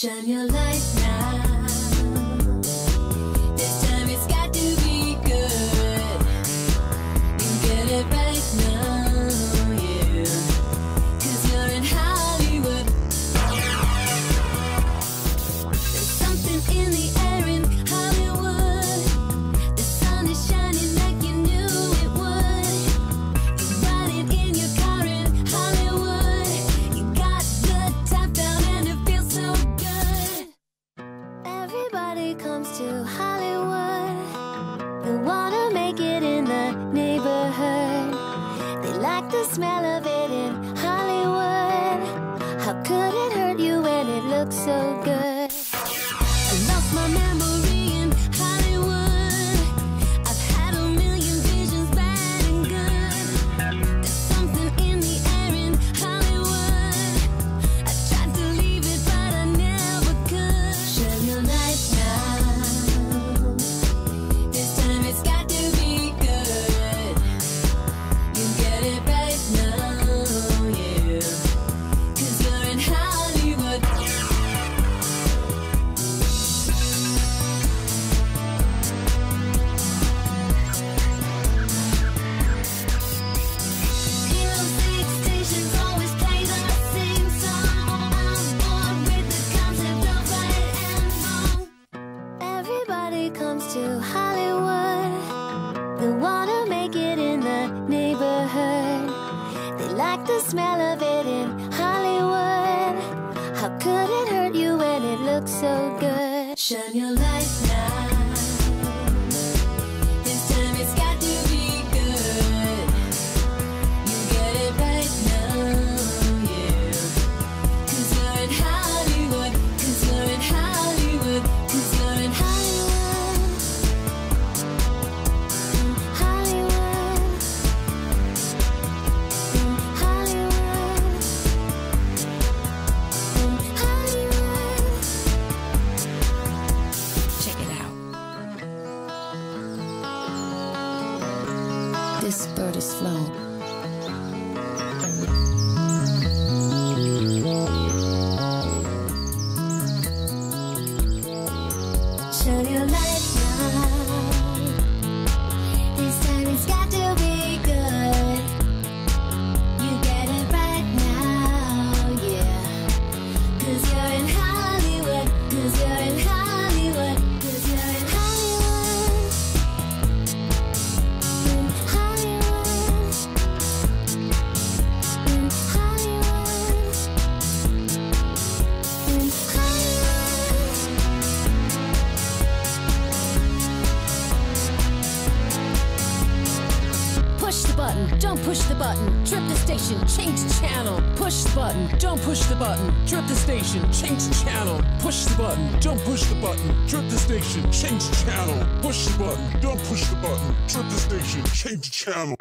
Shine your light. Everybody comes to Hollywood. They wanna make it in the neighborhood. They like the smell of it in Hollywood. How could it hurt you when it looks so good? Everybody comes to Hollywood. They wanna make it in the neighborhood. They like the smell of it in Hollywood. How could it hurt you when it looks so good? Shine your light now. Bird is flown. Shine your don't push the button. Trip the station, change channel. Push the button, don't push the button. Trip the station, change channel. Push the button, don't push the button. Trip the station, change channel. Push the button, don't push the button. Trip the station, change channel.